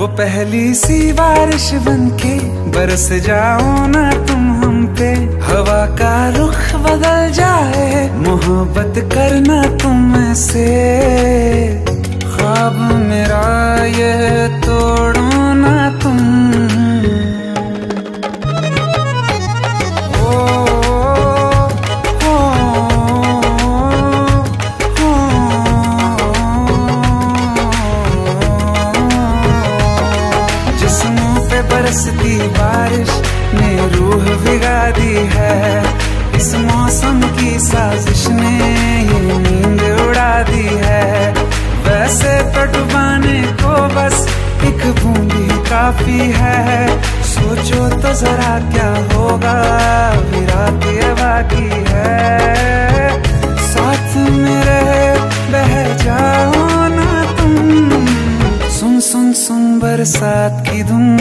वो पहली सी बारिश बन के बरस जाओ ना तुम हम पे। हवा का रुख बदल जाए, मोहब्बत करना तुम से। बरसती बारिश ने रूह भिगा दी है। इस मौसम की साजिश ने ये नींद उड़ा दी है। वैसे तो डुबाने को बस एक बूंदी काफ़ी है। सोचो तो जरा क्या होगा विरात ये बाकी है। साथ में रहे, बह जाओ ना तुम। सुन सुन सुन बरसात की धुन।